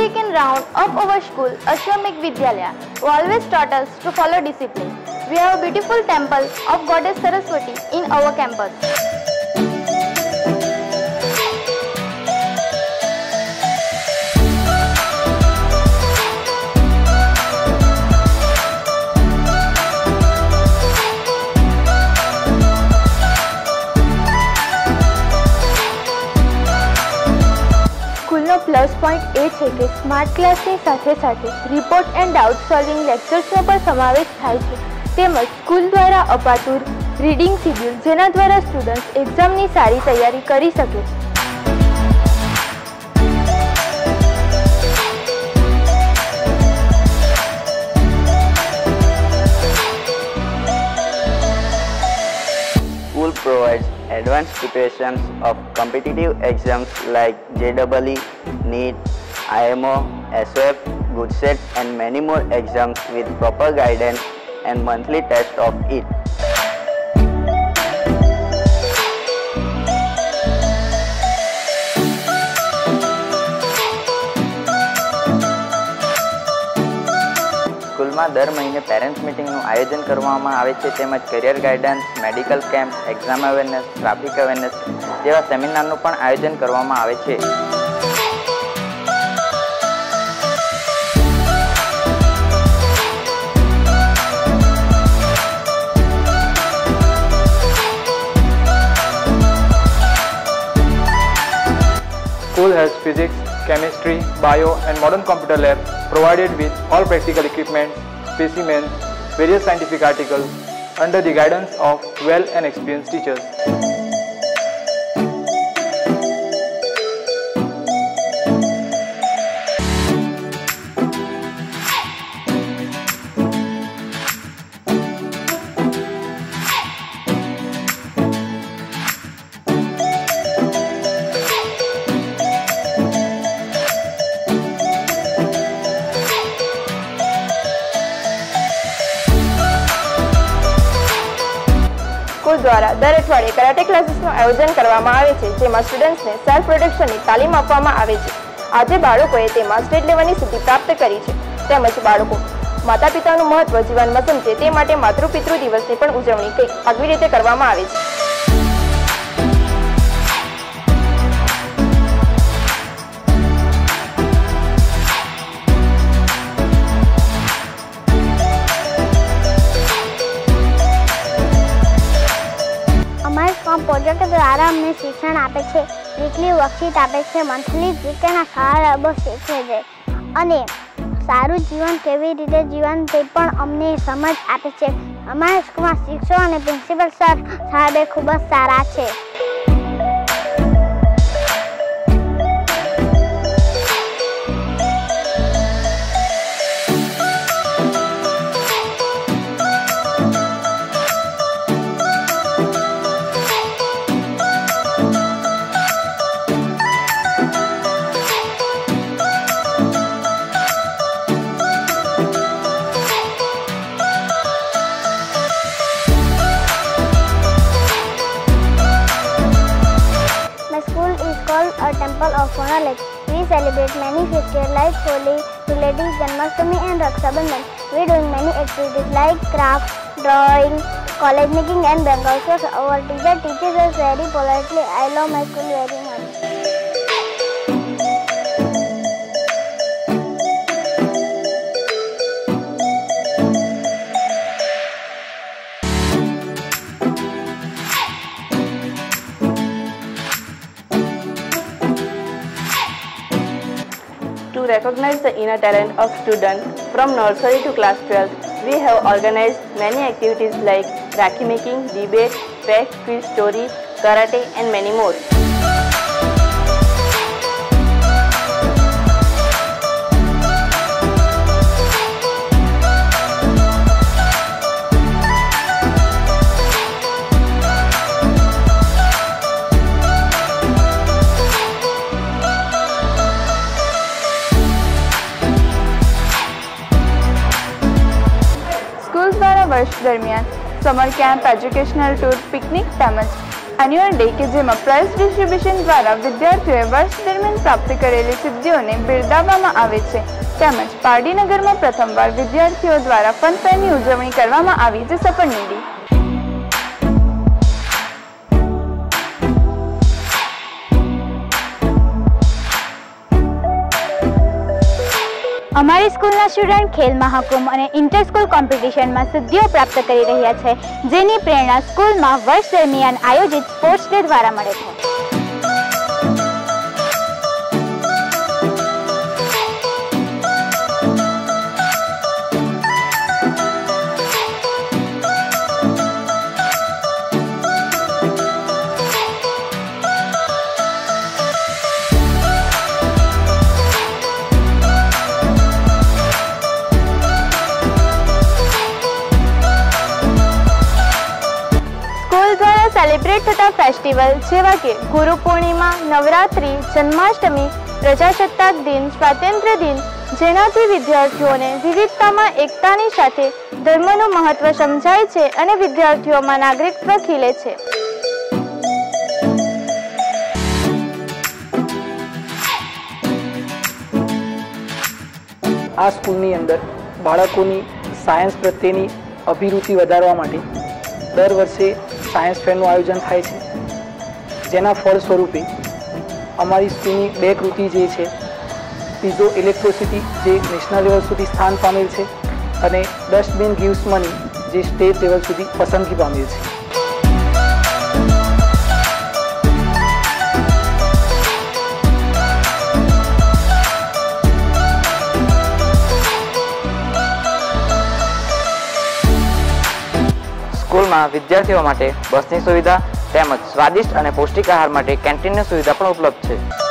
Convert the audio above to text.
second round of our school, Ashwamik Vidyalaya, who always taught us to follow discipline. We have a beautiful temple of Goddess Saraswati in our campus. Plus point એ છે કે smart ક્લાસની સાથે સાથે report and doubt solving લેક્ચર્સનો પણ સમાવેશ થાય છે. તેમજ સ્કૂલ દ્વારા અપાતું રીડિંગ શિડ્યુલ જેના દ્વારા સ્ટુડન્ટ્સ એક્ઝામની સારી તૈયારી કરી શકે School provides advanced preparations of competitive exams like JEE, NEET, IMO, SOF, GoodSet and many more exams with proper guidance and monthly test of it. સ્કૂલમાં દર મહિને પેરેન્ટ્સ મિટિંગનું આયોજન કરવામાં આવે છે તેમજ career guidance medical camp exam awareness traffic awareness જેવા સેમિનારનું પણ આયોજન કરવામાં આવે છે has physics, chemistry, bio and modern computer lab provided with all practical equipment, specimens, various scientific articles under the guidance of well and experienced teachers. School દ્વારા દર અઠવાડિયે કરાટે ક્લાસીસનું આયોજન કરવામાં આવે છે, જેમાં સ્ટુડન્ટ્સને સેલ્ફ પ્રોટેક્શનની તાલીમ આપવામાં આવે છે. આજે બાળકોએ તેમાં સ્ટેટ લેવલની સિદ્ધિ પ્રાપ્ત કરી છે. તેમજ બાળકો માતા પિતાનું મહત્વ જીવનમાં સમજે તે માટે માતૃપિતૃ દિવસની પણ ઉજવણી કંઈક આગવી રીતે કરવામાં આવે છે. પ્રોજેક્ટ દ્વારા અમને શિક્ષણ આપે છે વીકલી વર્કશીટ આપે છે મંથલી જીકેના સારા અબો શીખવે છે. અને સારું જીવન કેવી રીતે જીવન તે પણ અમને સમજ આપે છે. અમારા સ્કૂલમાં શિક્ષકો અને પ્રિન્સિપલ સર સાહેબે ખૂબ જ સારા છે. We celebrate many festivals like Holi, relating Janmashtami and Rakshabandhan. We doing many activities like craft, drawing, college making and shows. Our teacher teaches us very politely. I love my school very much. Recognize the inner talent of students from nursery to class 12, we have organized many activities like Rakhi making, debate, fact, quiz, story, karate and many more. વર્ષ દરમિયાન summer camp, educational tour, picnic તેમજ annual day કે જેમાં price distribution દ્વારા વિદ્યાર્થીઓએ વર્ષ દરમિયાન પ્રાપ્ત કરેલી સિદ્ધિઓને બિરદાવવામાં આવે છે. તેમજ પારડીનગરમાં પ્રથમવાર વિદ્યાર્થીઓ દ્વારા ફન ફેરની ઉજવણી કરવામાં આવી, જે સફળ નીડી અમારી સ્કૂલના સ્ટુડન્ટ ખેલ મહાકુંભ અને ઇન્ટર સ્કૂલ કોમ્પિટિશનમાં સિદ્ધિઓ પ્રાપ્ત કરી રહ્યા છે, જેની પ્રેરણા સ્કૂલમાં વર્ષ દરમિયાન આયોજિત સ્પોર્ટ્સ ડે દ્વારા મળે છે. થતા ફેસ્ટિવલ જેવા કે ગુરુ પૂર્ણિમા, નવરાત્રિ, જન્માષ્ટમી, પ્રજાસત્તાક દિન, સ્વાતંત્ર્ય દિન, જેનાથી વિદ્યાર્થીઓને વિવિધતામાં એકતાની સાથે ધર્મનું મહત્વ સમજાય છે અને વિદ્યાર્થીઓમાં નાગરિકત્વ ખીલે છે. આ સ્કૂલની અંદર બાળકોની સાયન્સ પ્રત્યેની અભિરુચિ વધારવા માટે દર વર્ષે સાયન્સ ફેરનું આયોજન થાય છે. જેના ફળ સ્વરૂપે અમારી સ્કૂલની બે કૃતિ જે છે, પીઝો ઇલેક્ટ્રોસિટી જે નેશનલ લેવલ સુધી સ્થાન પામેલ છે અને ડસ્ટબિન ગીવ્સ મની જે સ્ટેટ લેવલ સુધી પસંદગી પામેલ છે. સ્કૂલમાં વિદ્યાર્થીઓ માટે બસની સુવિધા તેમજ સ્વાદિષ્ટ અને પૌષ્ટિક આહાર માટે કેન્ટીનની સુવિધા પણ ઉપલબ્ધ છે.